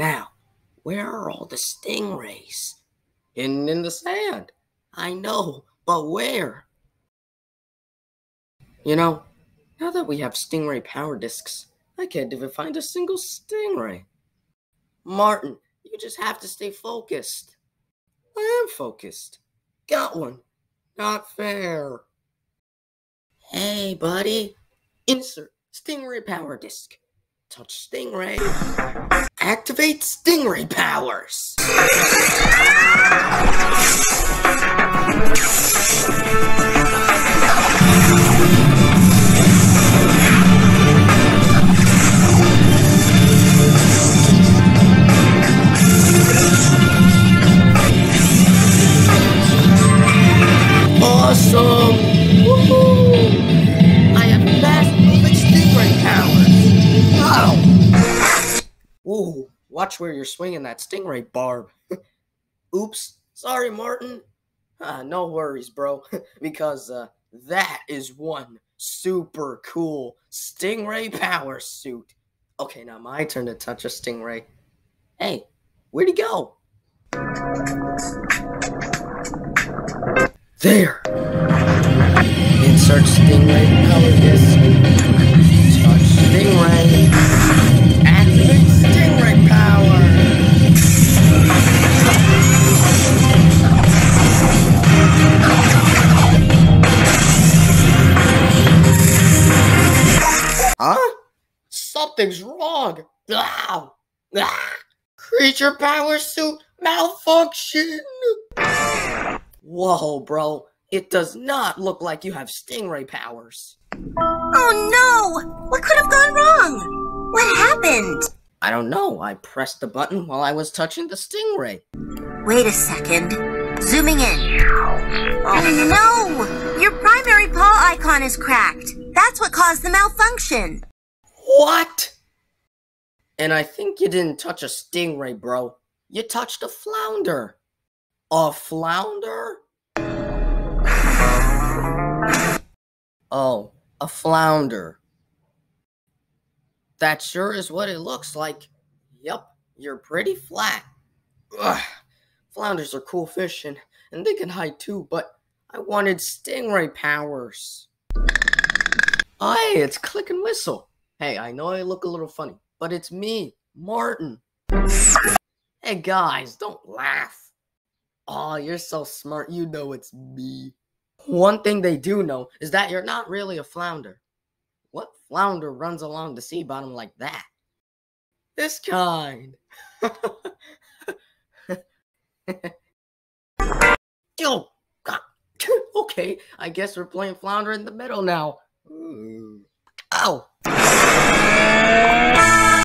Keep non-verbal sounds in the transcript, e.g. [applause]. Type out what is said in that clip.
Now, where are all the stingrays? Hidden in the sand. I know, but where? You know, now that we have stingray power discs, I can't even find a single stingray. Martin, you just have to stay focused. I am focused. Got one. Not fair. Hey, buddy. Insert Stingray Power Disc. Touch Stingray. Activate Stingray powers. Watch where you're swinging that stingray barb. [laughs] Oops, sorry, Martin. Ah, no worries, bro, [laughs] because uh, that is one super cool stingray power suit. Okay, now my turn to touch a stingray. Hey, where'd he go? There! Insert stingray power disc. Huh? Something's wrong! Ah! Ah! Creature power suit malfunction! Whoa, bro. It does not look like you have stingray powers. Oh no! What could have gone wrong? What happened? I don't know. I pressed the button while I was touching the stingray. Wait a second. Zooming in. Oh no! Your primary paw icon is cracked. That's what caused the malfunction. What? And I think you didn't touch a stingray, bro. You touched a flounder. A flounder? Oh, a flounder. That sure is what it looks like. Yep, you're pretty flat. Ugh. Flounders are cool fish and, and they can hide too, but I wanted stingray powers. Hey, it's Click and Whistle. Hey, I know I look a little funny, but it's me, Martin. Hey guys, don't laugh. Oh, you're so smart. You know it's me. One thing they do know is that you're not really a flounder. What flounder runs along the sea bottom like that? This kind. [laughs] Yo, okay, I guess we're playing flounder in the middle now. Ooh. Ow!